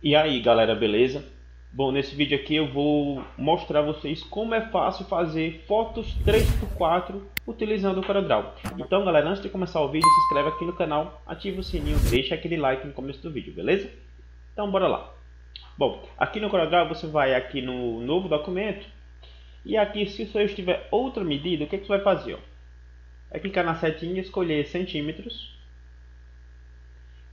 E aí galera, beleza? Bom, nesse vídeo aqui eu vou mostrar a vocês como é fácil fazer fotos 3x4 utilizando o CorelDRAW. Então galera, antes de começar o vídeo, se inscreve aqui no canal, ativa o sininho, deixa aquele like no começo do vídeo, beleza? Então bora lá. Bom, aqui no CorelDRAW você vai aqui no novo documento e aqui se o seu estiver outra medida, o que, é que você vai fazer? Ó? É clicar na setinha, escolher centímetros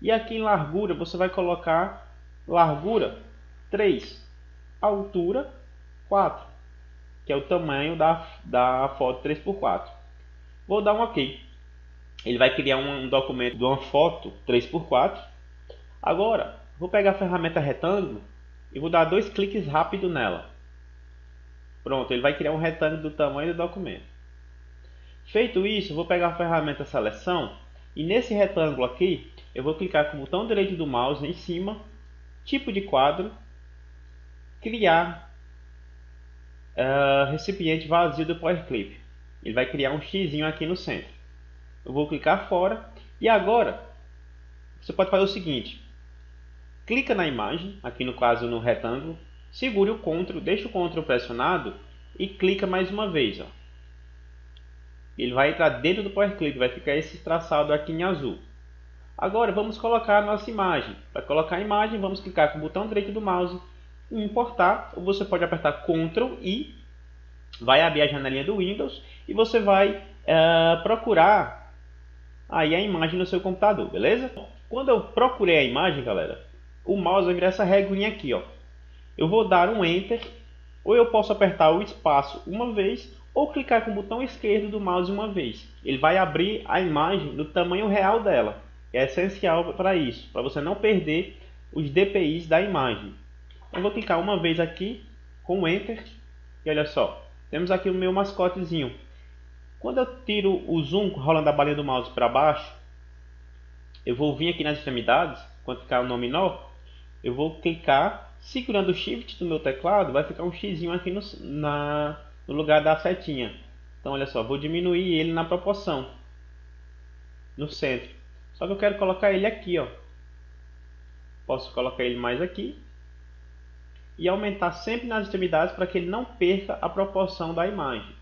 e aqui em largura você vai colocar largura 3, altura 4, que é o tamanho da, da foto 3x4. Vou dar um OK. Ele vai criar um, documento de uma foto 3x4. Agora, vou pegar a ferramenta retângulo e vou dar dois cliques rápido nela. Pronto, ele vai criar um retângulo do tamanho do documento. Feito isso, vou pegar a ferramenta seleção e nesse retângulo aqui, eu vou clicar com o botão direito do mouse em cima tipo de quadro, criar uh, recipiente vazio do PowerClip. Ele vai criar um X aqui no centro. Eu vou clicar fora e agora você pode fazer o seguinte: clica na imagem, aqui no caso no retângulo, segure o CTRL, deixa o CTRL pressionado e clica mais uma vez. Ó. Ele vai entrar dentro do PowerClip, vai ficar esse traçado aqui em azul. Agora vamos colocar a nossa imagem. Para colocar a imagem, vamos clicar com o botão direito do mouse e importar. Ou você pode apertar Ctrl I, vai abrir a janelinha do Windows e você vai uh, procurar aí a imagem no seu computador, beleza? Quando eu procurei a imagem, galera, o mouse vai virar essa reguinha aqui, ó. Eu vou dar um Enter, ou eu posso apertar o espaço uma vez, ou clicar com o botão esquerdo do mouse uma vez. Ele vai abrir a imagem no tamanho real dela é essencial para isso, para você não perder os DPIs da imagem. Eu vou clicar uma vez aqui com Enter e olha só, temos aqui o meu mascotezinho. Quando eu tiro o zoom rolando a balinha do mouse para baixo, eu vou vir aqui nas extremidades, quando ficar o nome nó, eu vou clicar, segurando o Shift do meu teclado, vai ficar um X aqui no, na, no lugar da setinha. Então olha só, vou diminuir ele na proporção, no centro. Só que eu quero colocar ele aqui, ó. Posso colocar ele mais aqui. E aumentar sempre nas extremidades para que ele não perca a proporção da imagem.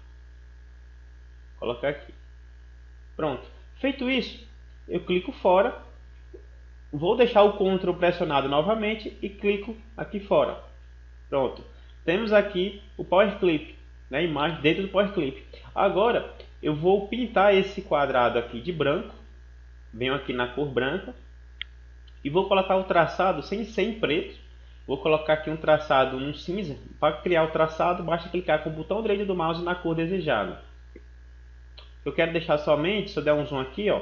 Vou colocar aqui. Pronto. Feito isso, eu clico fora. Vou deixar o Ctrl pressionado novamente e clico aqui fora. Pronto. Temos aqui o Power Clip, né, imagem dentro do Power Clip. Agora, eu vou pintar esse quadrado aqui de branco venho aqui na cor branca e vou colocar o traçado sem ser em preto. Vou colocar aqui um traçado um cinza. Para criar o traçado, basta clicar com o botão direito do mouse na cor desejada. Eu quero deixar somente, se eu der um zoom aqui, ó,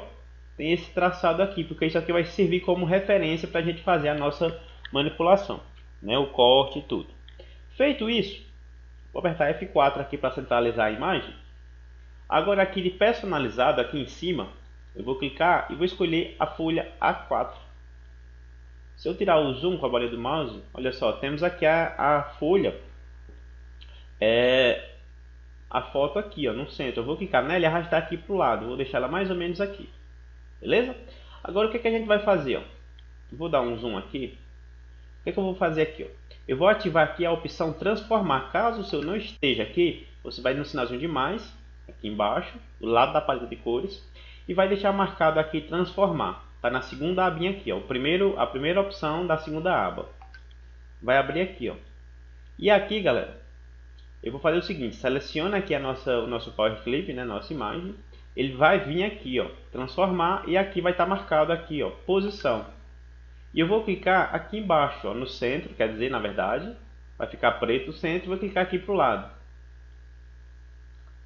tem esse traçado aqui, porque isso aqui vai servir como referência para a gente fazer a nossa manipulação, né, o corte e tudo. Feito isso, vou apertar F4 aqui para centralizar a imagem. Agora aqui de personalizado, aqui em cima, eu vou clicar e vou escolher a folha A4. Se eu tirar o zoom com a bolinha do mouse, olha só, temos aqui a, a folha, é, a foto aqui, ó, no centro. Eu vou clicar nela e arrastar aqui para o lado. Vou deixar ela mais ou menos aqui. Beleza? Agora o que, que a gente vai fazer? Ó? Vou dar um zoom aqui. O que, que eu vou fazer aqui? Ó? Eu vou ativar aqui a opção transformar. Caso o seu não esteja aqui, você vai no sinalzinho de mais, aqui embaixo, do lado da paleta de cores e vai deixar marcado aqui transformar. Está na segunda abinha aqui, ó, o primeiro, a primeira opção da segunda aba. Vai abrir aqui, ó. E aqui, galera, eu vou fazer o seguinte, seleciona aqui a nossa, o nosso Power Clip, né, nossa imagem. Ele vai vir aqui, ó, transformar e aqui vai estar tá marcado aqui, ó, posição. E eu vou clicar aqui embaixo, ó, no centro, quer dizer, na verdade, vai ficar preto o centro, vou clicar aqui para o lado.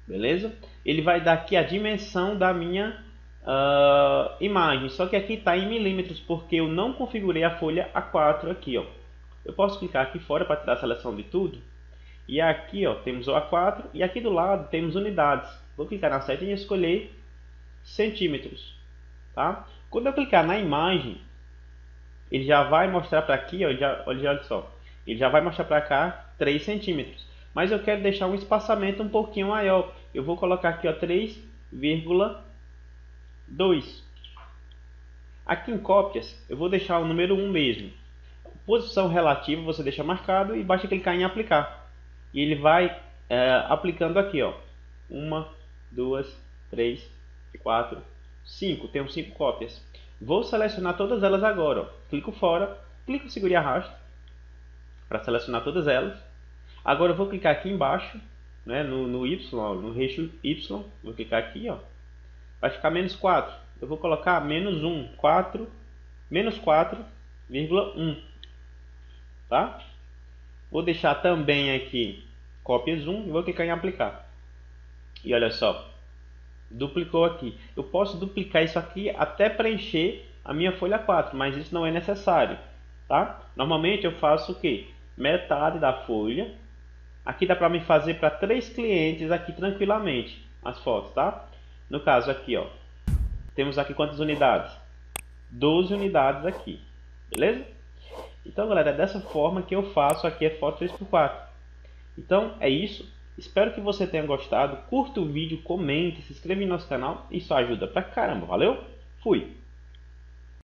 Beleza? Ele vai dar aqui a dimensão da minha uh, imagem. Só que aqui está em milímetros porque eu não configurei a folha A4 aqui. Ó. Eu posso clicar aqui fora para tirar a seleção de tudo. E aqui ó, temos o A4 e aqui do lado temos unidades. Vou clicar na seta e escolher centímetros. Tá? Quando eu clicar na imagem, ele já vai mostrar para aqui, ó, já, olha só, ele já vai mostrar para cá 3 centímetros. Mas eu quero deixar um espaçamento um pouquinho maior. Eu vou colocar aqui 3,5 2. Aqui em cópias, eu vou deixar o número 1 mesmo. posição relativa você deixa marcado e basta clicar em aplicar. E ele vai é, aplicando aqui, ó. Uma, duas, três, quatro, cinco. Tenho cinco cópias. Vou selecionar todas elas agora. Ó. Clico fora, clico seguro e arrasto para selecionar todas elas. Agora eu vou clicar aqui embaixo, né, no, no Y, no eixo Y. Vou clicar aqui, ó. Vai ficar menos 4. Eu vou colocar menos 1, 4, menos 4,1. Tá? Vou deixar também aqui cópias 1 e vou clicar em aplicar. E olha só, duplicou aqui. Eu posso duplicar isso aqui até preencher a minha folha 4, mas isso não é necessário, tá? Normalmente eu faço o que? Metade da folha. Aqui dá para me fazer para três clientes aqui tranquilamente as fotos, tá? No caso aqui, ó, temos aqui quantas unidades? 12 unidades aqui, beleza? Então, galera, é dessa forma que eu faço aqui a foto 3x4. Então, é isso. Espero que você tenha gostado. Curta o vídeo, comente, se inscreva no nosso canal. Isso ajuda pra caramba. Valeu? Fui!